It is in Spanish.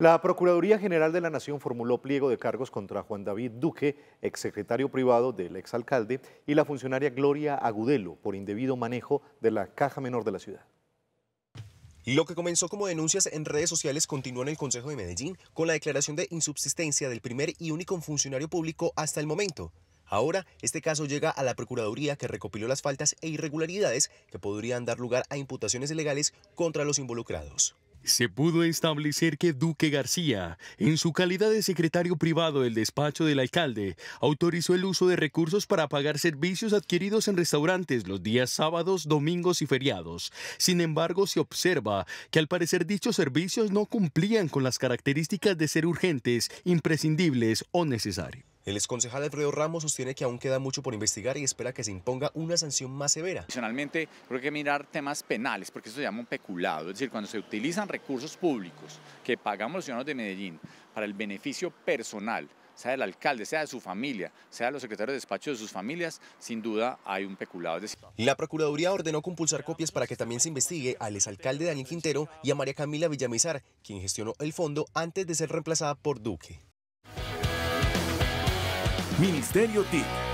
La Procuraduría General de la Nación formuló pliego de cargos contra Juan David Duque, exsecretario privado del exalcalde, y la funcionaria Gloria Agudelo por indebido manejo de la caja menor de la ciudad. Lo que comenzó como denuncias en redes sociales continuó en el Consejo de Medellín con la declaración de insubsistencia del primer y único funcionario público hasta el momento. Ahora, este caso llega a la Procuraduría que recopiló las faltas e irregularidades que podrían dar lugar a imputaciones legales contra los involucrados. Se pudo establecer que Duque García, en su calidad de secretario privado del despacho del alcalde, autorizó el uso de recursos para pagar servicios adquiridos en restaurantes los días sábados, domingos y feriados. Sin embargo, se observa que al parecer dichos servicios no cumplían con las características de ser urgentes, imprescindibles o necesarios. El exconcejal Alfredo Ramos sostiene que aún queda mucho por investigar y espera que se imponga una sanción más severa. Adicionalmente, creo que hay que mirar temas penales, porque eso se llama un peculado, es decir, cuando se utilizan recursos públicos que pagamos los ciudadanos de Medellín para el beneficio personal, sea del alcalde, sea de su familia, sea de los secretarios de despacho de sus familias, sin duda hay un peculado. La Procuraduría ordenó compulsar copias para que también se investigue al exalcalde Daniel Quintero y a María Camila Villamizar, quien gestionó el fondo antes de ser reemplazada por Duque. Ministerio TIC